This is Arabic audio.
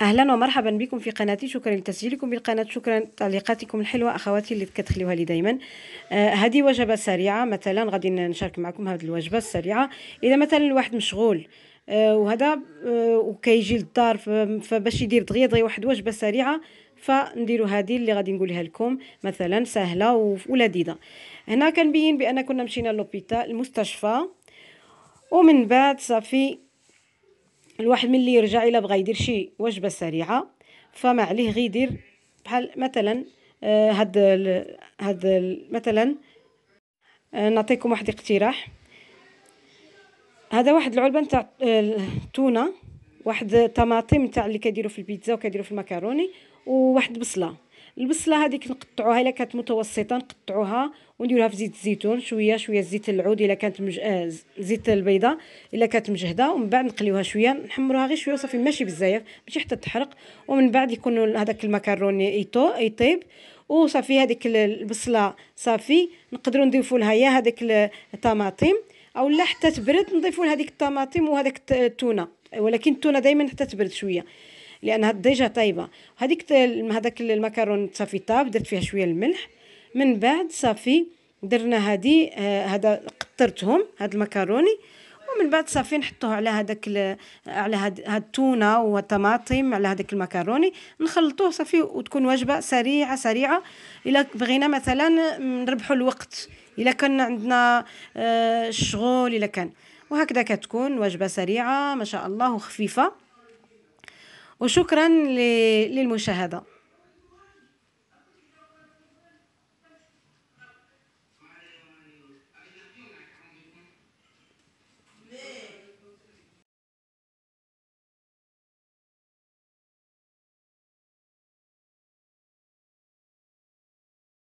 أهلا ومرحبا بكم في قناتي. شكرا لتسجيلكم بالقناة. شكرا تعليقاتكم الحلوة. أخواتي اللي كتخليوها لي دائما آه هذه وجبة سريعة. مثلا غادي نشارك معكم هذه الوجبة السريعة. إذا مثلا الواحد مشغول آه وهذا آه وكيجي للدار فباش يدير دغيا دغيا واحد وجبه سريعة فنديروا هذه اللي غادي نقولها لكم. مثلا سهلة ولذيذه هنا كنبين بأن كنا مشينا لوبيتال المستشفى. ومن بعد صافي الواحد ملي يرجع إلا بغى يدير شي وجبة سريعة فما عليه غير يدير بحال مثلا آه هاد ال هاد ال مثلا آه نعطيكم واحد اقتراح. هذا واحد العلبة نتاع التونة واحد طماطم تاع اللي كيديروا في البيتزا وكيديروا في المكروني وواحد بصلة. البصله هذيك نقطعوها إلا كانت متوسطة نقطعوها ونديروها في زيت الزيتون شوية شوية زيت العود إلا كانت مج... آه زيت البيضة إلا كانت مجهدة ومن بعد نقليوها شوية نحمروها غير شوية وصافي ماشي بزاف ماشي حتى تحرق ومن بعد يكون هذاك المكروني يطو يطيب وصافي هذيك البصله صافي نقدروا نضيفوا لها يا هذيك الطماطم أو لا حتى تبرد نضيفوا لها هذيك الطماطم وهذاك التونة ولكن التونة دائما حتى تبرد شوية. لانها ديجا طايبة. هذيك هذاك المكرون صافي طاب درت فيها شوية الملح. من بعد صافي درنا هذه آه هذا قطرتهم هاد المكروني ومن بعد صافي نحطوه على هذاك على هاد التونة والطماطم على هذاك المكروني نخلطوه صافي وتكون وجبة سريعة سريعة. إلا بغينا مثلا نربحوا الوقت. إلا كان عندنا آه الشغل إلا كان. وهكذا كتكون وجبة سريعة ما شاء الله وخفيفة. وشكرا للمشاهدة.